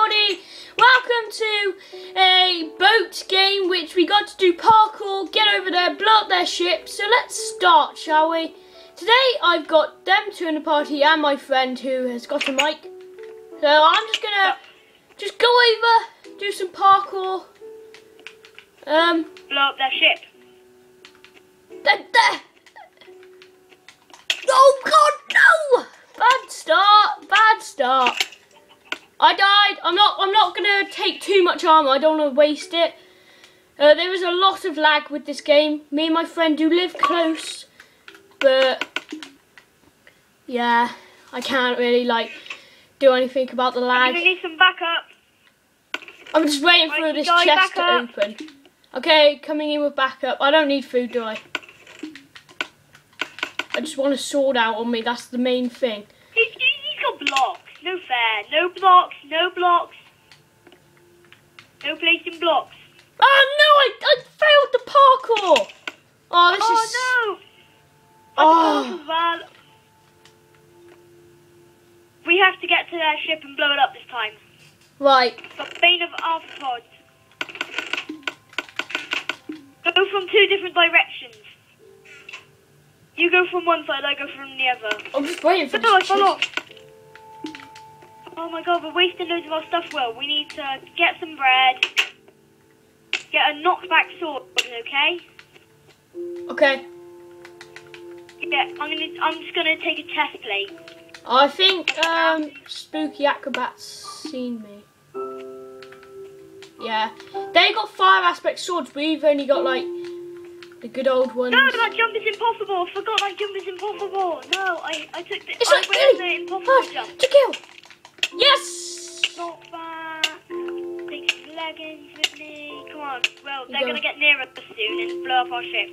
everybody! Welcome to a boat game which we got to do parkour, get over there, blow up their ship. So let's start, shall we? Today I've got them two in the party and my friend who has got a mic. So I'm just gonna just go over, do some parkour. Um, blow up their ship. there, there. Oh God, no! Bad start, bad start. I died. I'm not. I'm not gonna take too much armor. I don't want to waste it. Uh, there is a lot of lag with this game. Me and my friend do live close, but yeah, I can't really like do anything about the lag. gonna need some backup. I'm just waiting for this chest to open. Okay, coming in with backup. I don't need food, do I? I just want a sword out on me. That's the main thing. He's, he's got blocks. No fair. No blocks. No blocks. No placing blocks. Oh no! I, I failed the parkour. Oh, this oh, is. oh no! Oh. Well. We have to get to their ship and blow it up this time. Right. Got Bane of Arthropods. Go from two different directions. You go from one side, I go from the other. I'm just waiting for No, I fell off. Oh my god, we're wasting loads of our stuff, Will. We need to get some bread, get a knockback sword, okay? Okay. Yeah, I'm gonna. I'm just gonna take a chest plate. I think um, Spooky Acrobat's seen me. Yeah. They got fire aspect swords. We've only got like the good old ones. No, that jump is impossible. I forgot that jump is impossible. No, I, I took the. It's I went Billy. the impossible Fast jump. to kill. Yes. Knockback. Take some leggings with me. Come on. Well, they're gonna get near us soon and blow up our ship.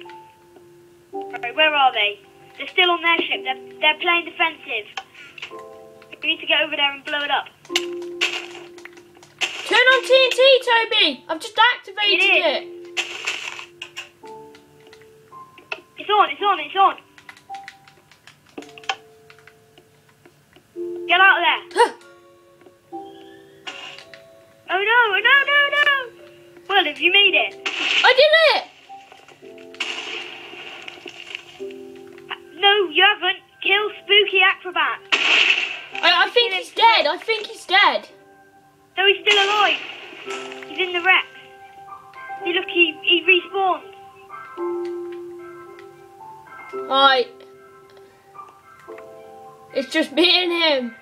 Right, where are they? They're still on their ship. They're they're playing defensive. We need to get over there and blow it up. Turn on TNT, Toby. I've just activated It it. It's on. It's on. It's on. Get out of there. Dead. I think he's dead. No, he's still alive. He's in the wreck. See, look, he, he respawned. Right. It's just me and him.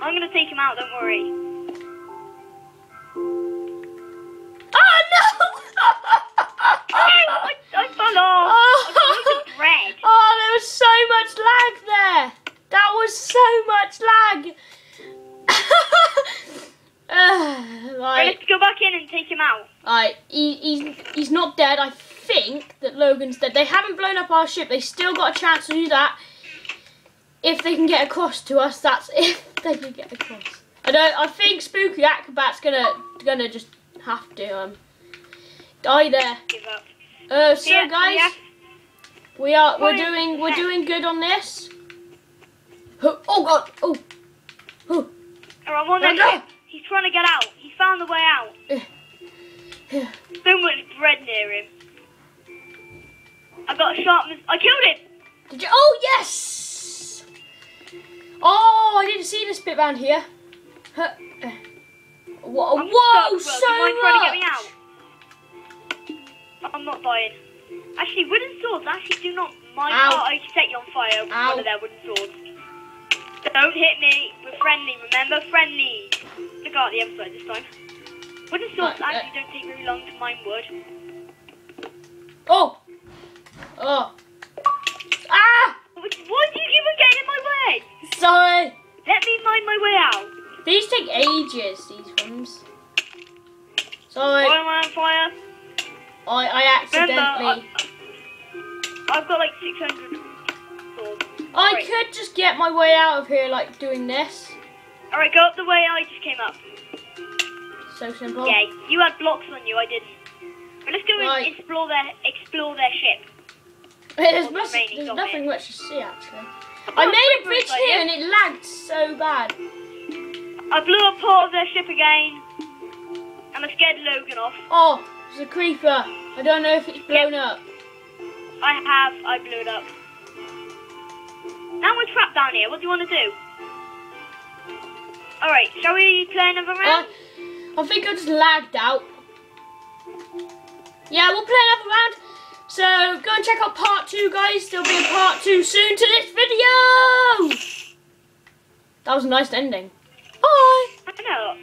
I'm gonna take him out, don't worry. Go back in and take him out. right. He, he's he's not dead. I think that Logan's dead. They haven't blown up our ship. They still got a chance to do that. If they can get across to us, that's if they can get across. I don't. I think Spooky Acrobat's gonna gonna just have to um die there. Give up. Uh, so Yeah, guys. yeah. We are we're doing we're doing good on this. Oh, oh god! Oh, oh. Alright, I'm on Let that go. ship. He's trying to get out. Found the way out. So much bread near him. I got a sharp. I killed him. Did you? Oh yes! Oh, I didn't see this bit round here. Huh. Whoa! I'm whoa! stuck, so bro. Trying to get me much. out? I'm not dying. Actually, wooden swords actually do not mind. Ow. Oh, I set you on fire with Ow. one of their wooden swords. Don't hit me. We're friendly. Remember, friendly. Look out the other side this time. Wooden swords Right, uh, actually don't take very long to mine wood. Oh! Oh! Ah! Why do you keep on getting in my way? Sorry. Let me mine my way out. These take ages. These ones. Sorry. Why am I on fire? I I accidentally. I, I've got like 600 swords. I Right. could just get my way out of here, like doing this. Alright, go up the way I just came up. So simple. Yay. You had blocks on you, I didn't. But let's go Right. and explore their explore their ship. There's, there's nothing much to see actually. Oh, I made a bridge here yeah. and it lagged so bad. I blew up part of their ship again. And I scared Logan off. Oh, there's a creeper. I don't know if it's blown up. I have. I blew it up. Now we're trapped down here. What do you want to do? Alright, shall we play another Uh, round? I think I just lagged out. Yeah, we'll play another round. So go and check out part two, guys. There'll be a part two soon to this video. That was a nice ending. Bye. I know.